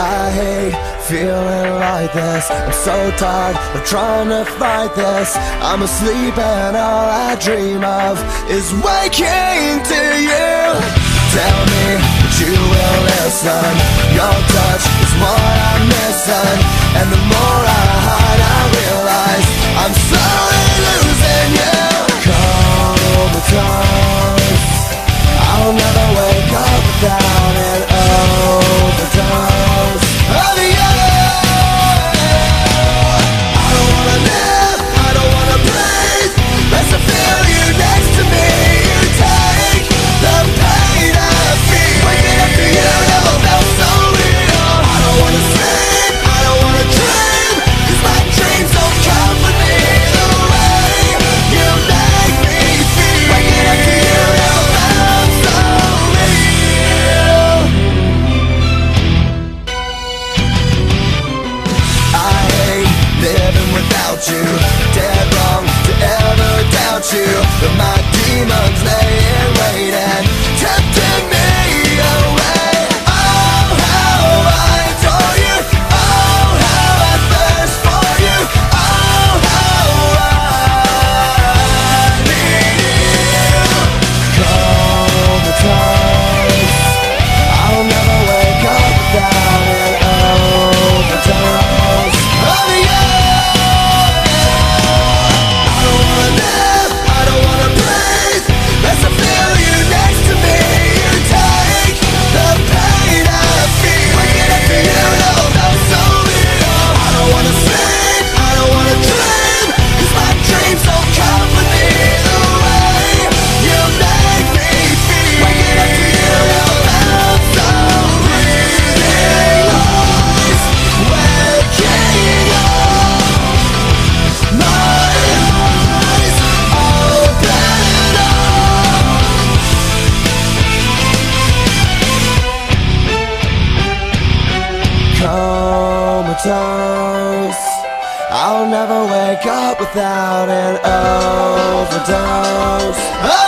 I hate feeling like this. I'm so tired of trying to fight this. I'm asleep and all I dream of Is waking to you. Tell me that you will listen. Your touch is what I'm missing. And the overdose I'll never wake up without an overdose oh!